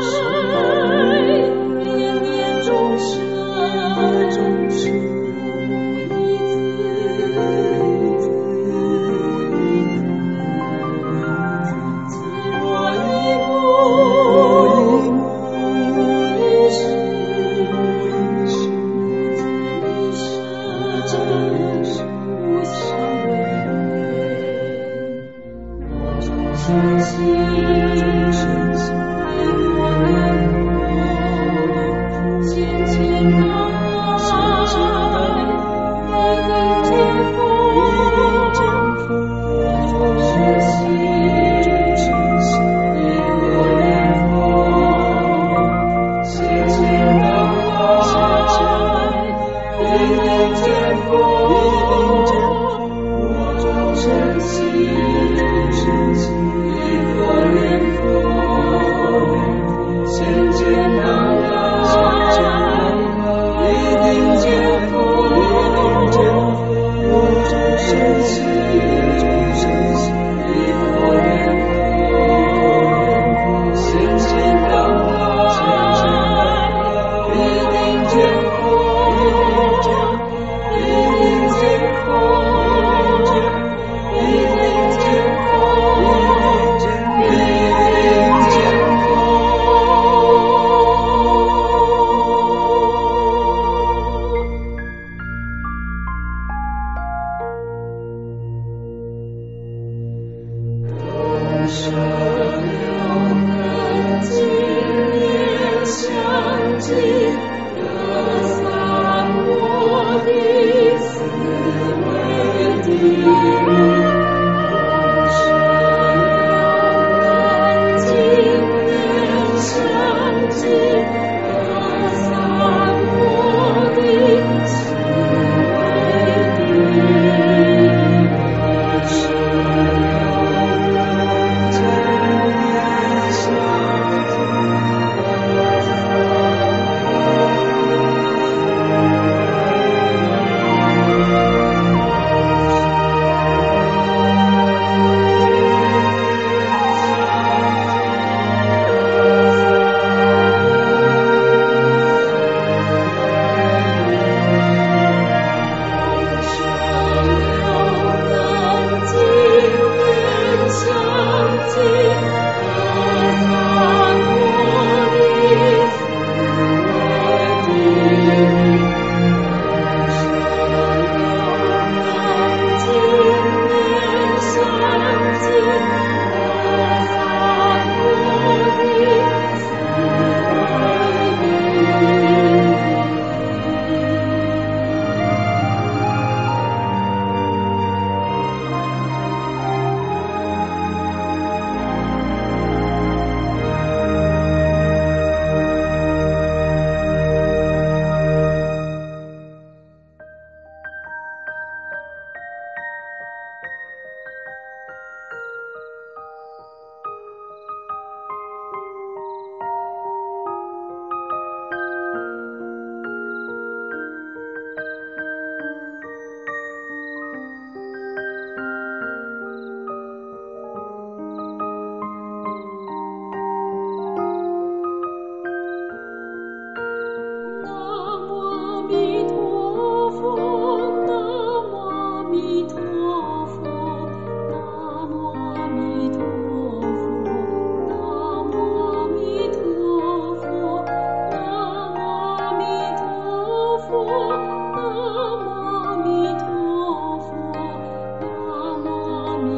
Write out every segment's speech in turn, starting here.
So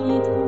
need.